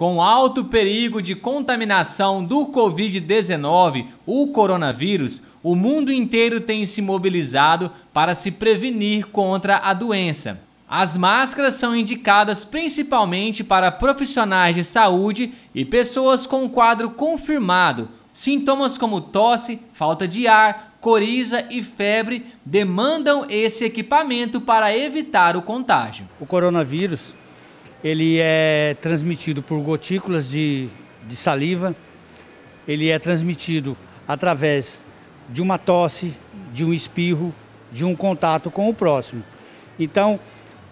Com alto perigo de contaminação do Covid-19, o coronavírus, o mundo inteiro tem se mobilizado para se prevenir contra a doença. As máscaras são indicadas principalmente para profissionais de saúde e pessoas com quadro confirmado. Sintomas como tosse, falta de ar, coriza e febre demandam esse equipamento para evitar o contágio. O coronavírus ele é transmitido por gotículas de, de saliva, ele é transmitido através de uma tosse, de um espirro, de um contato com o próximo. Então,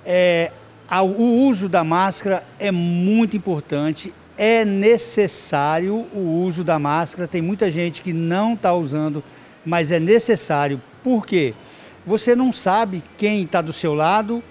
é, a, o uso da máscara é muito importante, é necessário o uso da máscara. Tem muita gente que não está usando, mas é necessário. Por quê? Você não sabe quem está do seu lado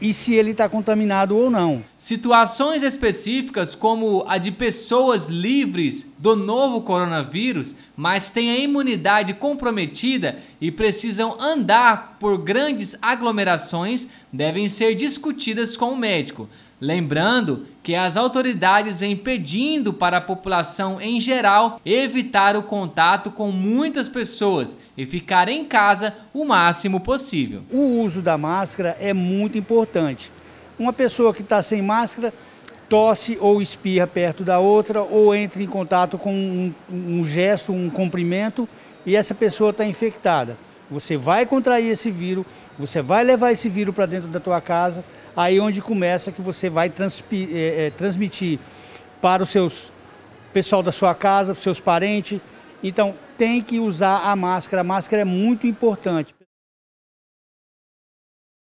e se ele está contaminado ou não. Situações específicas, como a de pessoas livres do novo coronavírus, mas têm a imunidade comprometida e precisam andar por grandes aglomerações, devem ser discutidas com o médico. Lembrando que as autoridades vêm pedindo para a população em geral evitar o contato com muitas pessoas e ficar em casa o máximo possível. O uso da máscara é muito importante. Uma pessoa que está sem máscara tosse ou espirra perto da outra ou entra em contato com um, um gesto, um cumprimento e essa pessoa está infectada. Você vai contrair esse vírus, você vai levar esse vírus para dentro da tua casa aí onde começa que você vai é, é, transmitir para os seus pessoal da sua casa, para os seus parentes. Então tem que usar a máscara, a máscara é muito importante.